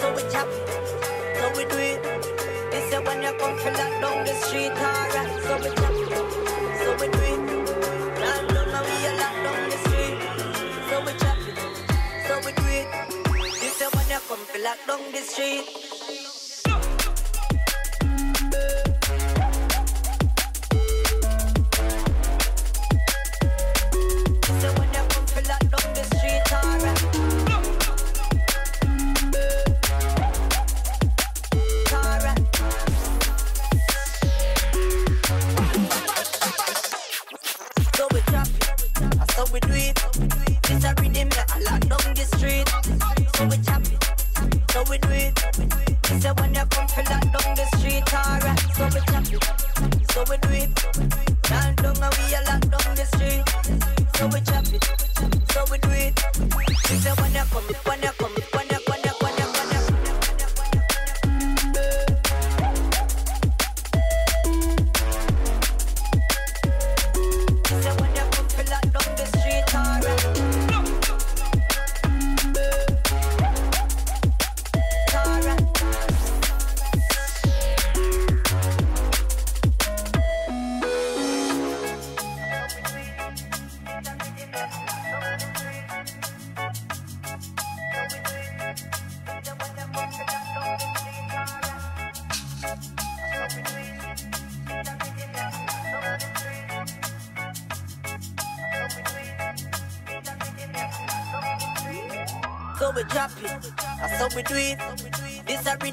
So we chop, so we do. They say when you come for lock down the street. So we chop, so we do it. Now no, no, we a lock down the street. So we chop so we do. They say when you come for lock down the street.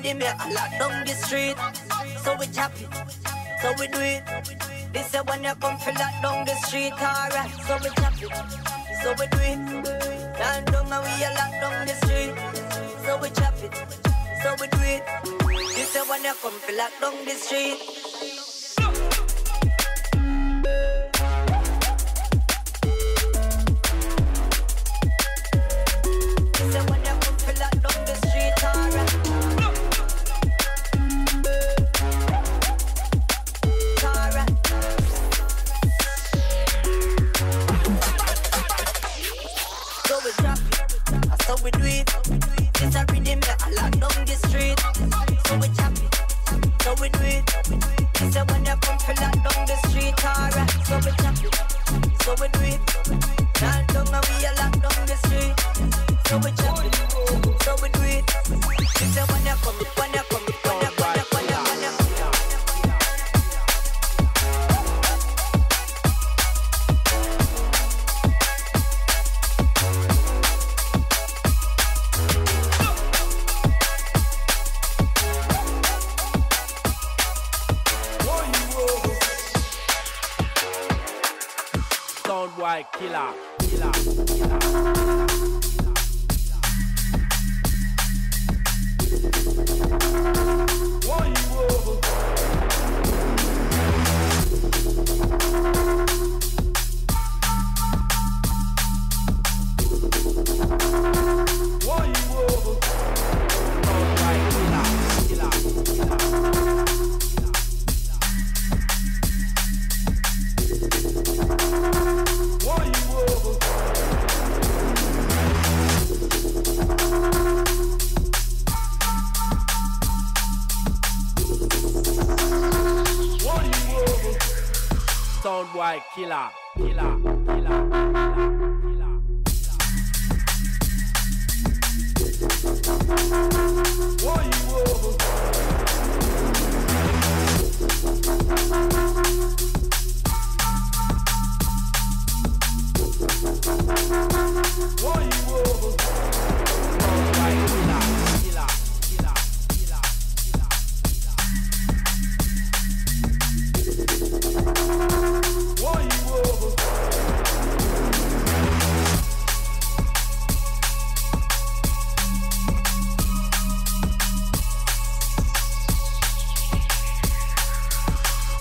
them here a lot down the street. So we chop it, so we do it. They say when you come for lot down the street, alright. So we chop it, so we do it. Down down and we a lot down the street. So we chop it, so we do it. They say when you come for lot down the street.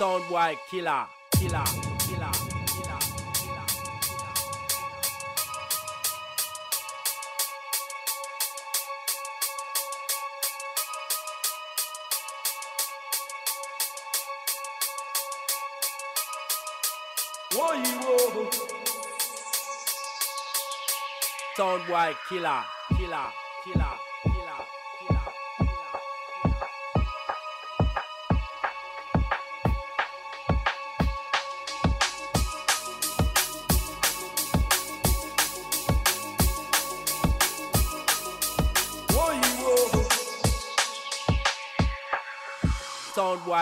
sound boy killer, killer, killer. killer, killer, killer. Why you Sound boy killer, killer, killer.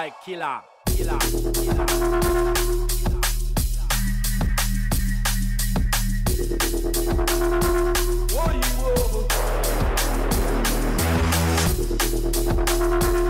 Soundboy killer, killer, killer. Soundboy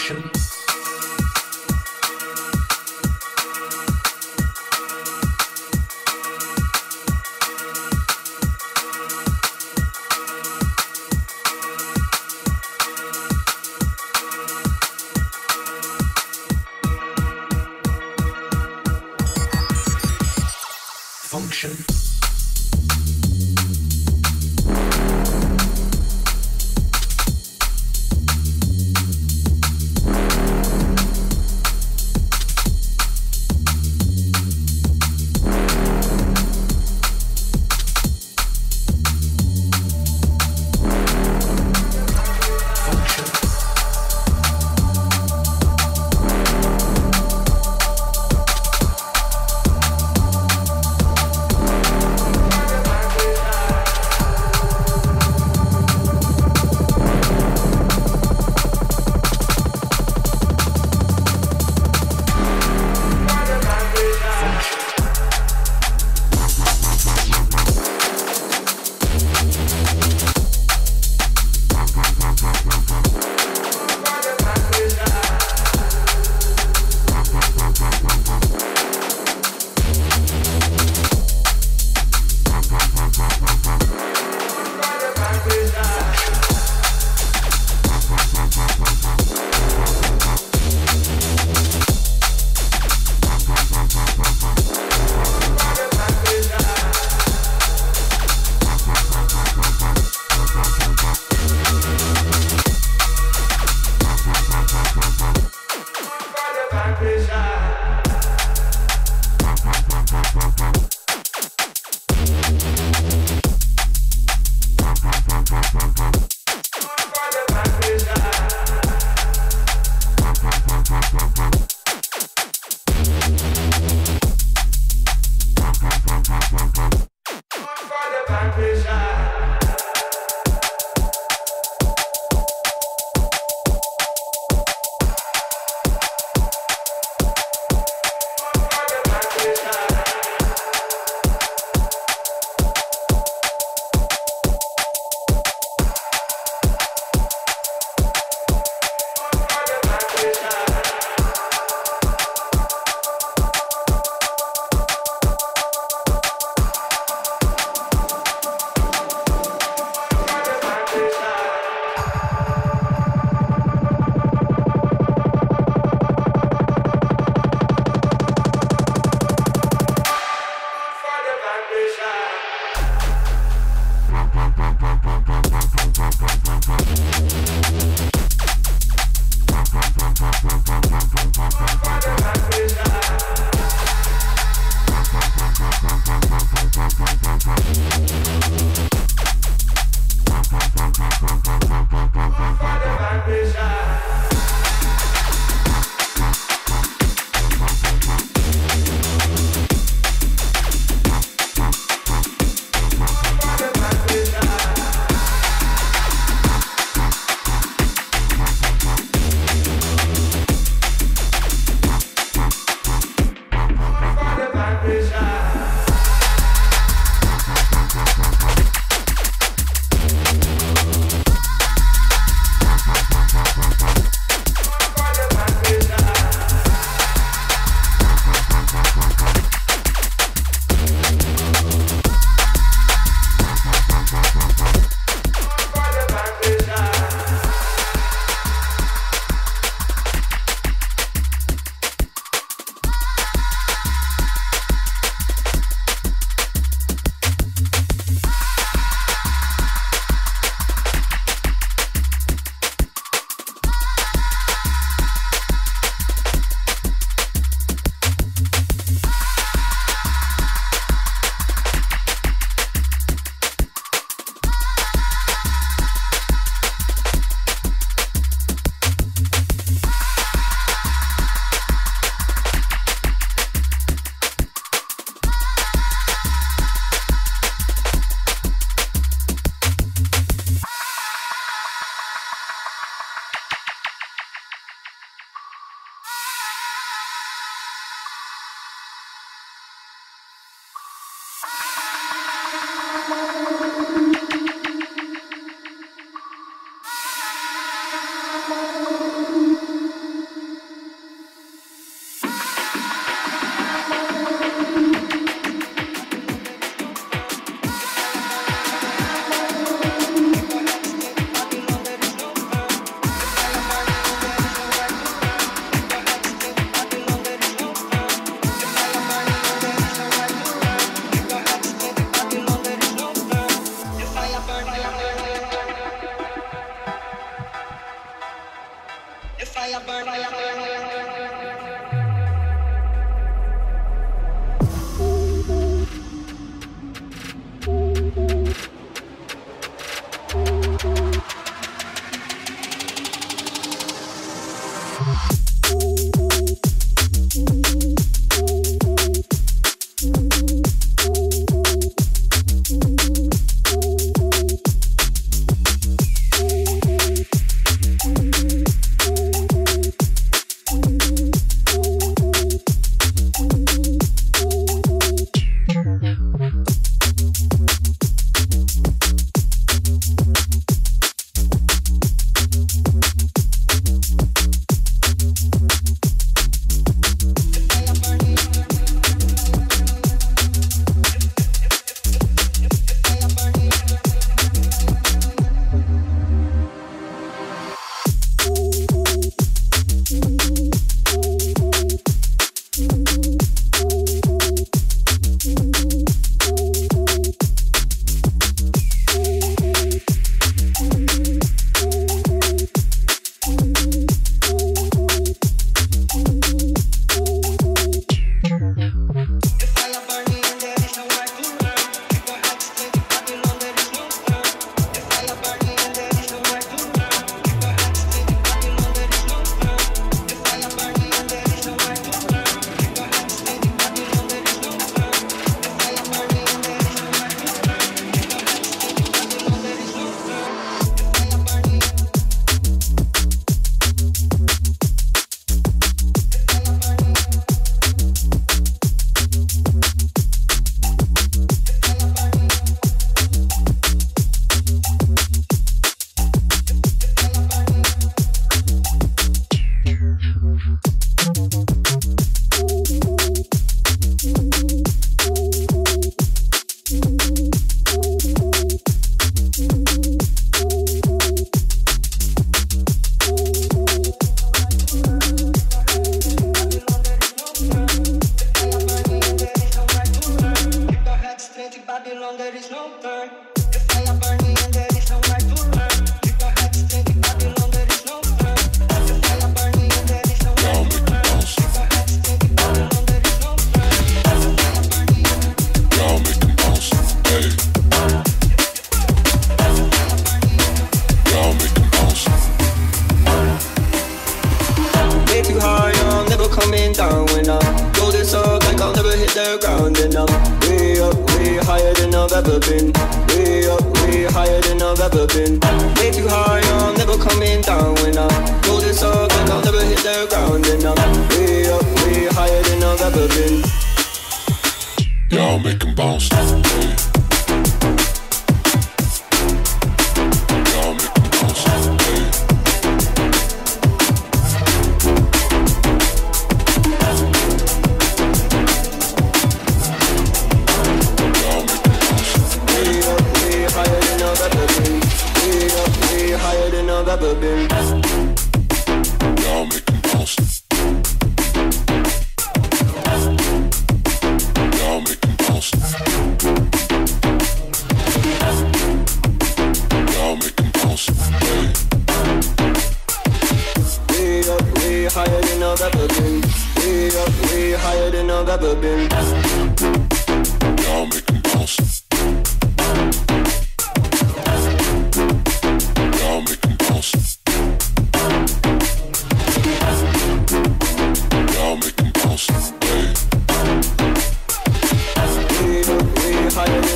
Function.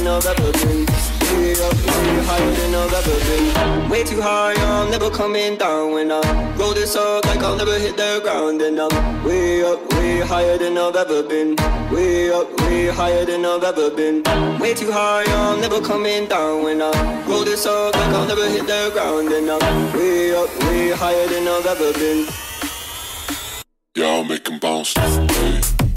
I've ever been. Way up, way higher than I've ever been. Way too high, I'm never coming down. When I roll this up, like I'll never hit the ground. And I'm way up, way higher than I've ever been. Way up, way higher than I've ever been. Way too high, I'm never coming down. When I roll this up, like I'll never hit the ground. And I'm way up, way higher than I've ever been. Y'all make 'em bounce. Hey.